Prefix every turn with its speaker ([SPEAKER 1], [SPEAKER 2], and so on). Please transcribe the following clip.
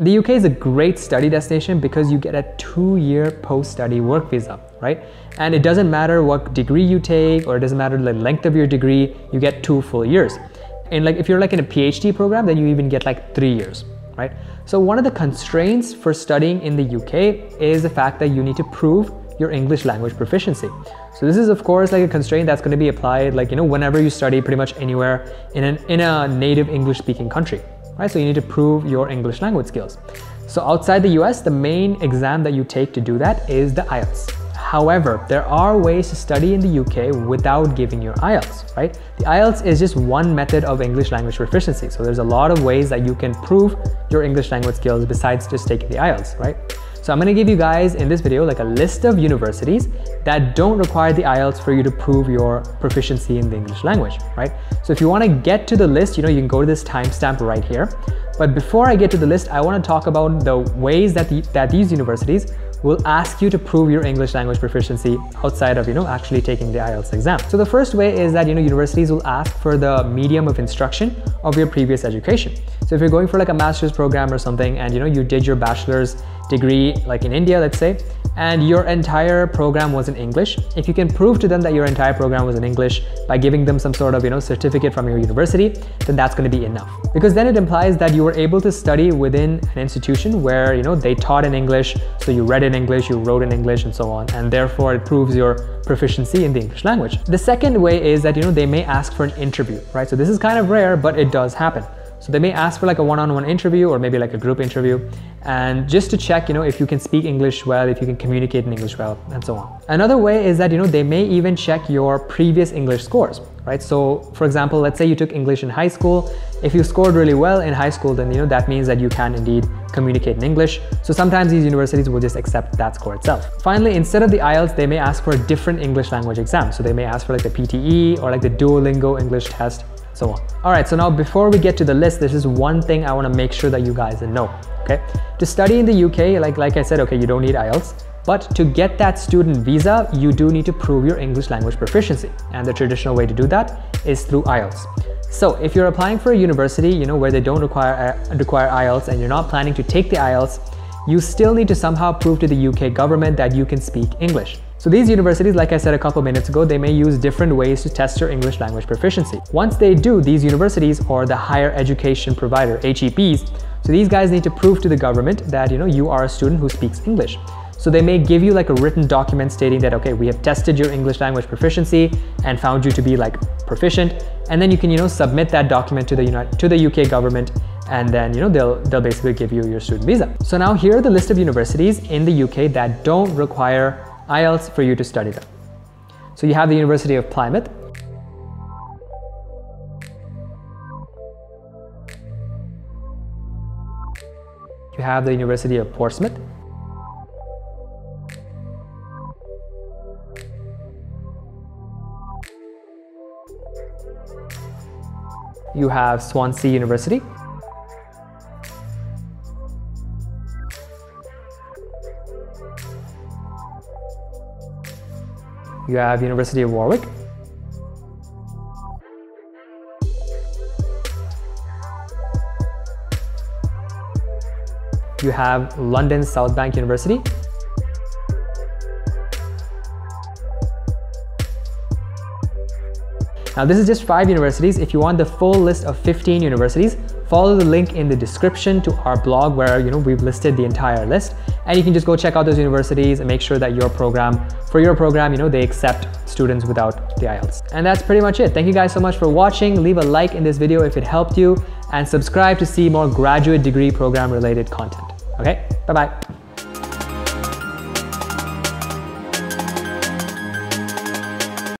[SPEAKER 1] The UK is a great study destination because you get a two-year post-study work visa, right? And it doesn't matter what degree you take or it doesn't matter the length of your degree, you get two full years. And like if you're like in a PhD program, then you even get like three years, right? So one of the constraints for studying in the UK is the fact that you need to prove your English language proficiency. So this is of course like a constraint that's going to be applied like, you know, whenever you study pretty much anywhere in, an, in a native English speaking country, right? So you need to prove your English language skills. So outside the US, the main exam that you take to do that is the IELTS. However, there are ways to study in the UK without giving your IELTS, right? The IELTS is just one method of English language proficiency. So there's a lot of ways that you can prove your English language skills besides just taking the IELTS, right? So I'm gonna give you guys in this video like a list of universities that don't require the IELTS for you to prove your proficiency in the English language, right? So if you wanna get to the list, you know, you can go to this timestamp right here. But before I get to the list, I wanna talk about the ways that, the, that these universities will ask you to prove your English language proficiency outside of, you know, actually taking the IELTS exam. So the first way is that, you know, universities will ask for the medium of instruction of your previous education. So if you're going for like a master's program or something and, you know, you did your bachelor's degree like in India, let's say, and your entire program was in English, if you can prove to them that your entire program was in English by giving them some sort of, you know, certificate from your university, then that's going to be enough. Because then it implies that you were able to study within an institution where, you know, they taught in English, so you read in English, you wrote in English and so on, and therefore it proves your proficiency in the English language. The second way is that, you know, they may ask for an interview, right? So this is kind of rare, but it does happen. So they may ask for like a one-on-one -on -one interview or maybe like a group interview and just to check, you know, if you can speak English well, if you can communicate in English well, and so on. Another way is that, you know, they may even check your previous English scores, right? So for example, let's say you took English in high school. If you scored really well in high school, then, you know, that means that you can indeed communicate in English. So sometimes these universities will just accept that score itself. Finally, instead of the IELTS, they may ask for a different English language exam. So they may ask for like the PTE or like the Duolingo English test so on. All right, so now before we get to the list, this is one thing I wanna make sure that you guys know, okay? To study in the UK, like, like I said, okay, you don't need IELTS, but to get that student visa, you do need to prove your English language proficiency. And the traditional way to do that is through IELTS. So if you're applying for a university, you know, where they don't require, uh, require IELTS and you're not planning to take the IELTS, you still need to somehow prove to the UK government that you can speak English. So these universities, like I said a couple minutes ago, they may use different ways to test your English language proficiency. Once they do, these universities or the higher education provider, HEPs, so these guys need to prove to the government that you know you are a student who speaks English. So they may give you like a written document stating that, okay, we have tested your English language proficiency and found you to be like proficient. And then you can, you know, submit that document to the, United, to the UK government and then, you know, they'll, they'll basically give you your student visa. So now here are the list of universities in the UK that don't require IELTS for you to study them. So you have the University of Plymouth, you have the University of Portsmouth, you have Swansea University, You have University of Warwick. You have London South Bank University. Now this is just five universities. If you want the full list of 15 universities, follow the link in the description to our blog where you know we've listed the entire list. And you can just go check out those universities and make sure that your program for your program you know they accept students without the IELTS. And that's pretty much it. Thank you guys so much for watching. Leave a like in this video if it helped you. And subscribe to see more graduate degree program related content. Okay? Bye bye